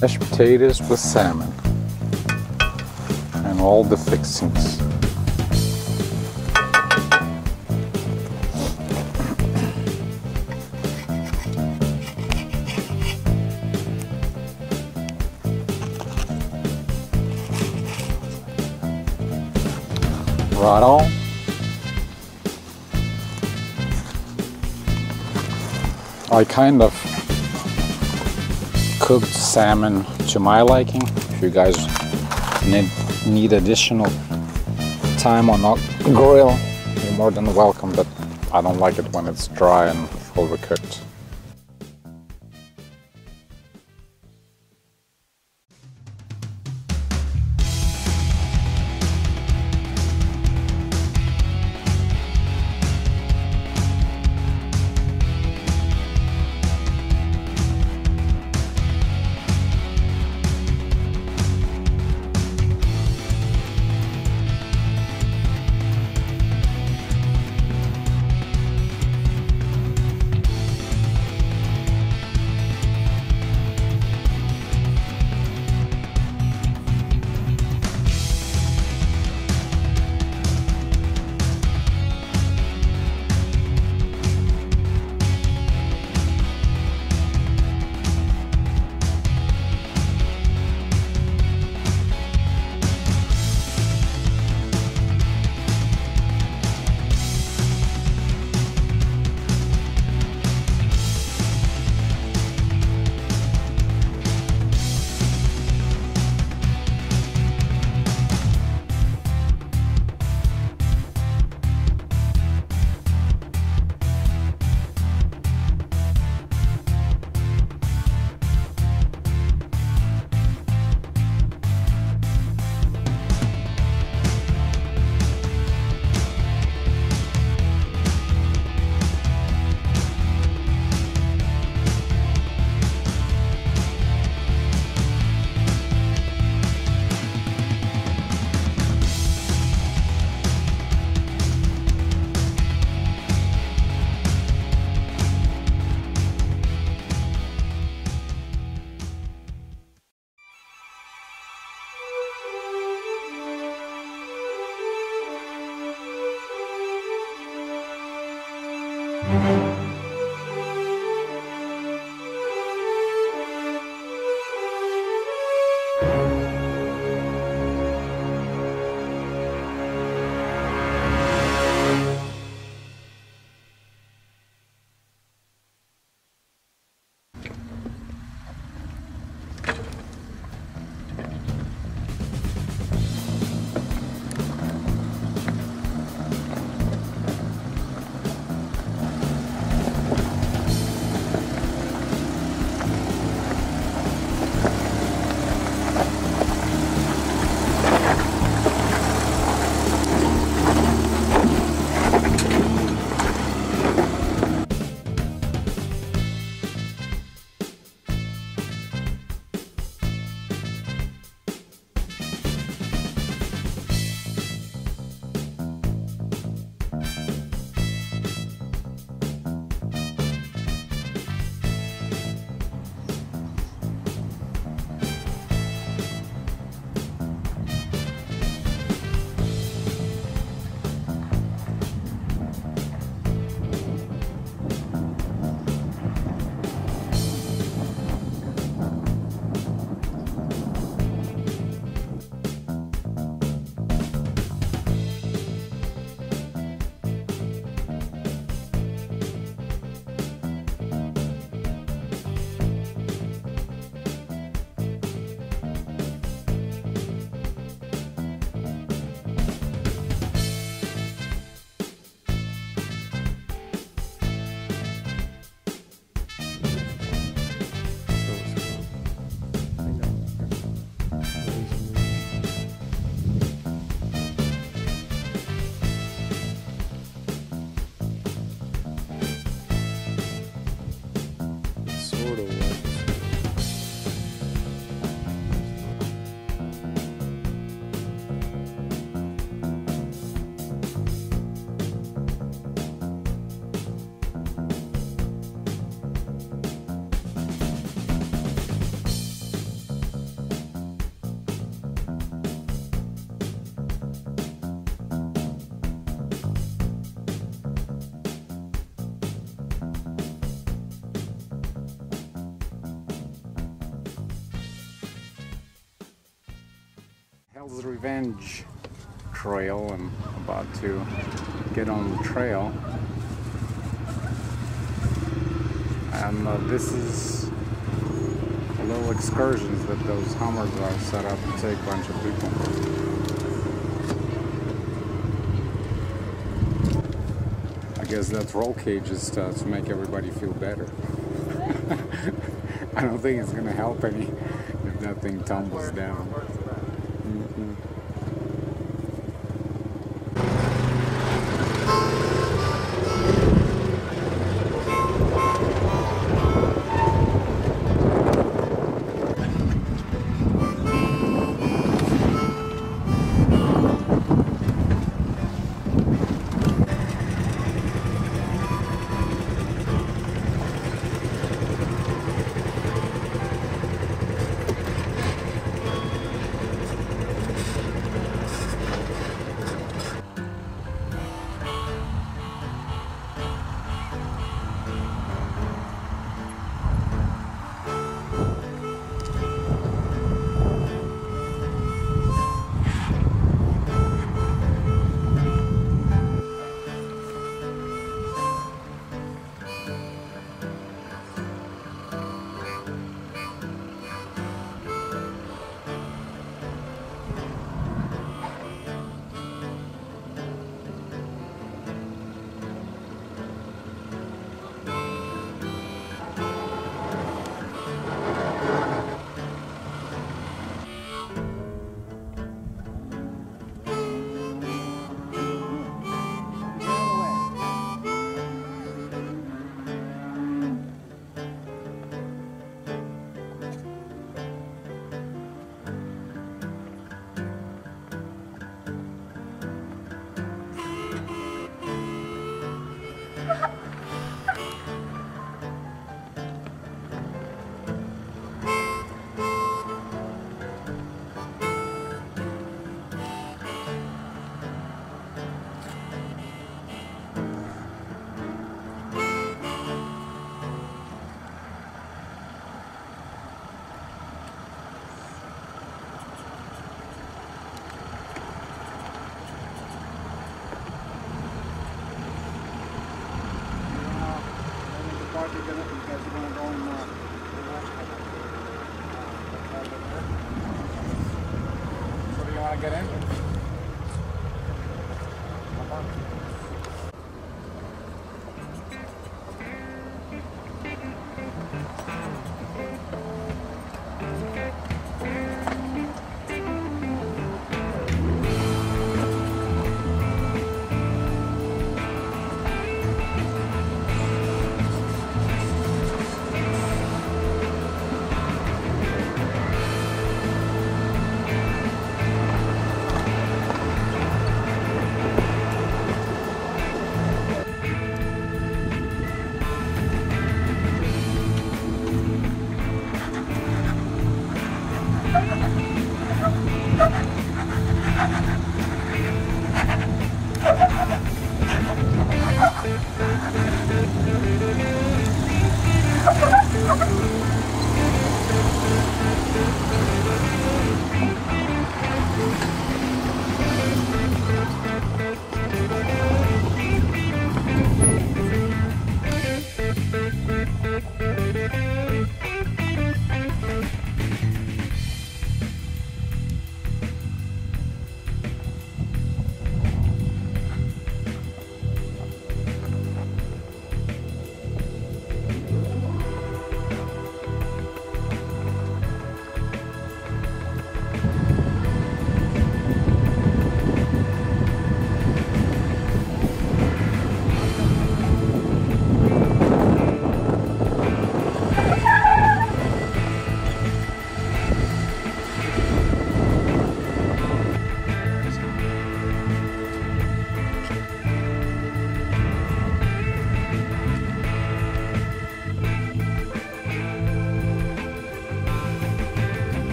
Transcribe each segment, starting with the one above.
mashed potatoes with salmon and all the fixings. Right on. I kind of cooked salmon to my liking. If you guys need, need additional time on a grill, you're more than welcome, but I don't like it when it's dry and overcooked. Hell's Revenge Trail. I'm about to get on the trail. And uh, this is a little excursions that those Hummers are set up to take a bunch of people. I guess that roll cages to, to make everybody feel better. I don't think it's gonna help any if that thing tumbles down. So do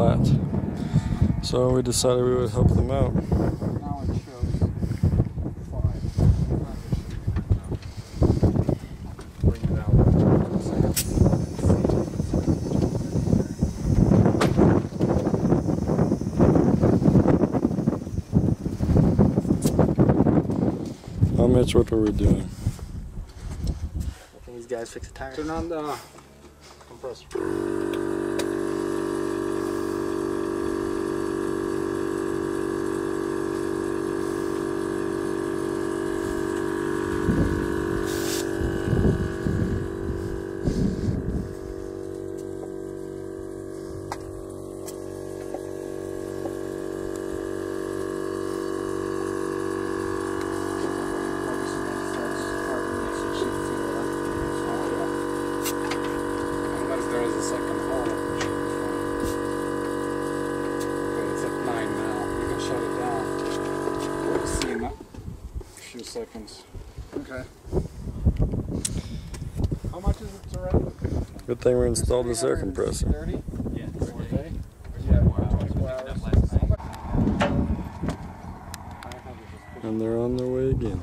flat. So we decided we would help them out. Now it shows five. Bring it out. How much? What are we doing? I think these guys fix a tire. Turn on the compressor. Unless there is a second hole. Okay, it's at nine now. We can shut it down. We'll see in a few seconds. Okay. How much is it to run? Good thing we installed this air compressor. 30? Yeah. Okay. And they're on their way again.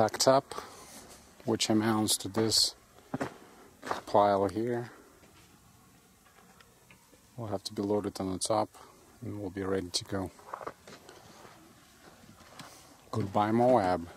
Packed up, which amounts to this pile here. Will have to be loaded on the top and we'll be ready to go. Goodbye Moab.